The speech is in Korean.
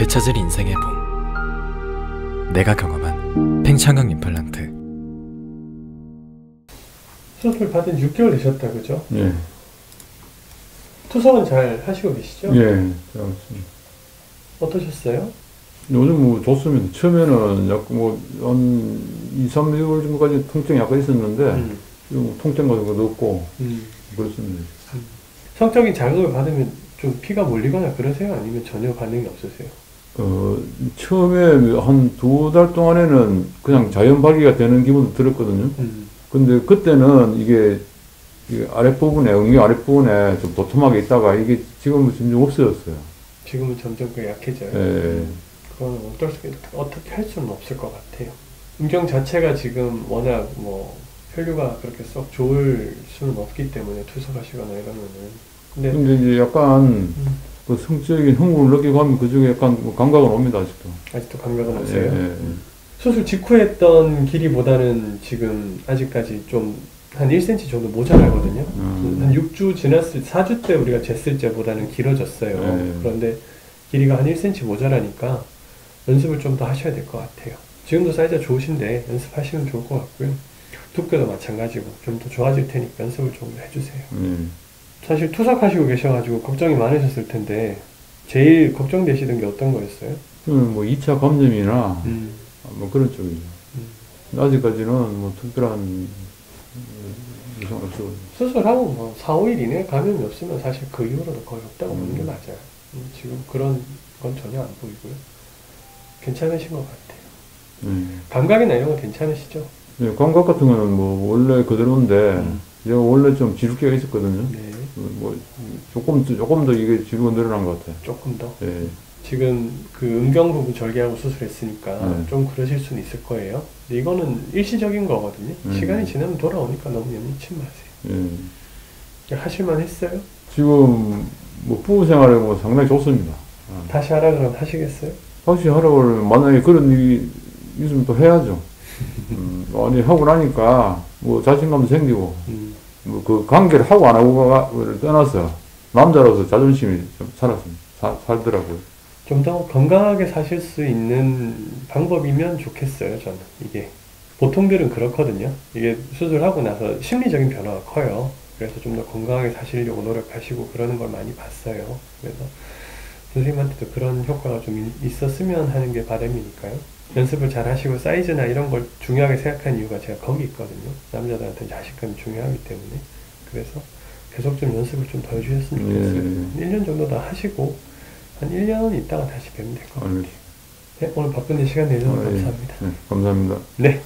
되찾을 인생의 봄 내가 경험한 팽창강 임플란트 수술 받은 6개월 되셨다 그죠? 예, 투석은 잘 하시고 계시죠? 예, 그렇습니다. 어떠셨어요? 요즘 뭐 좋습니다. 처음에는 약간 뭐, 한 2, 3개월 정도까지 통증이 약간 있었는데, 음, 지금 통증 같은 것도 없고, 음. 그렇습니다. 성적인 자극을 받으면 좀 피가 몰리거나 그러세요? 아니면 전혀 반응이 없으세요? 어, 처음에 한 두 달 동안에는 그냥 자연 발기가 되는 기분도 들었거든요. 음, 근데 그때는 이게, 이게 아랫부분에, 엉덩이 아랫부분에 좀 도톰하게 있다가 이게 지금은 점점 없어졌어요. 지금은 점점 그 약해져요. 예, 그건 어떨 수, 어떻게 할 수는 없을 것 같아요. 음경 자체가 지금 워낙 뭐 혈류가 그렇게 썩 좋을 수는 없기 때문에 투석하시거나 이러면은 근데 근데 이제 약간 그 성적인 흥분을 느끼고 하면 그 중에 약간 뭐 감각은 옵니다, 아직도. 아직도 감각은 없어요. 예, 예, 예. 수술 직후에 했던 길이보다는 지금 아직까지 좀 한 1cm 정도 모자라거든요. 음. 한 6주 지났을 4주 때 우리가 쟀을 때보다는 길어졌어요. 네. 그런데 길이가 한 1cm 모자라니까 연습을 좀 더 하셔야 될 것 같아요. 지금도 사이즈가 좋으신데 연습하시면 좋을 것 같고요. 두께도 마찬가지고 좀 더 좋아질 테니까 연습을 좀 해주세요. 예. 사실 투석하시고 계셔가지고 걱정이 많으셨을 텐데 제일 걱정되시던 게 어떤 거였어요? 그러면 뭐 2차 감염이나 음, 뭐 그런 쪽이죠. 아직까지는 뭐 특별한 음, 이상 없어. 수술하고 뭐 4, 5일 이내에 감염이 없으면 사실 그 이후로는 거의 없다고 보는 게 음. 맞아요. 음, 지금 그런 건 전혀 안 보이고요. 괜찮으신 것 같아요. 예. 감각이나 이런 거 괜찮으시죠? 예, 감각 같은 거는 뭐 원래 그대로인데 음. 제가 원래 좀 지루기가 있었거든요. 네, 뭐 조금 더- 조금 더 이게 지루가 늘어난 것 같아요. 조금 더. 예. 지금 그 음경 부분 절개하고 수술했으니까 네. 좀 그러실 수는 있을 거예요. 근데 이거는 일시적인 거거든요. 음. 시간이 지나면 돌아오니까 너무 염려치 마세요. 예. 하실만 했어요? 지금 뭐 부부 생활에 뭐 상당히 좋습니다. 어. 다시 하라 그러면 하시겠어요? 다시 하라고 그러면 만약에 그런 일이 있으면 또 해야죠. 음, 아니 하고 나니까 뭐 자신감도 생기고 음, 뭐 그 관계를 하고 안 하고를 떠나서 남자로서 자존심이 좀 살았습니다. 사- 살더라고요. 좀 더 건강하게 사실 수 있는 방법이면 좋겠어요, 저는. 이게. 보통들은 그렇거든요. 이게 수술하고 나서 심리적인 변화가 커요. 그래서 좀 더 건강하게 사시려고 노력하시고 그러는 걸 많이 봤어요. 그래서 선생님한테도 그런 효과가 좀 이- 있었으면 하는 게 바람이니까요. 연습을 잘 하시고 사이즈나 이런 걸 중요하게 생각한 이유가 제가 거기 있거든요. 남자들한테 자신감이 중요하기 때문에. 그래서 계속 좀 연습을 좀 더 해주셨으면 좋겠어요. 예. 1년 정도 더 하시고 한 1년 있다가 다시 뵈면 될 것 같아요. 네, 오늘 바쁜데 시간 내주셔서 아, 예. 감사합니다. 네, 감사합니다. 네,